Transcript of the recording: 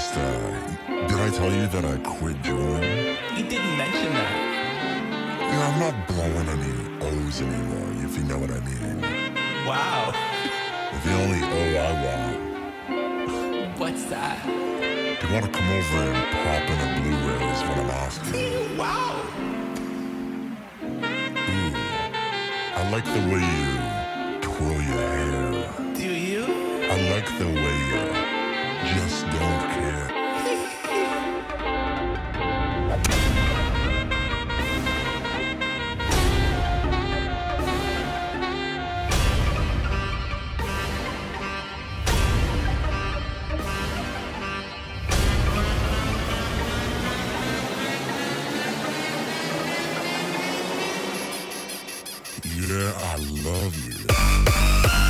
just, uh, did I tell you that I quit drawing? You didn't mention that. You know, I'm not blowing any O's anymore, if you know what I mean. Wow. The only O I want. What's that? Do you want to come over and pop in a Blu-ray is what I'm asking. Wow. Ooh, I like the way you twirl your hair. Just don't care. Yeah, I love you.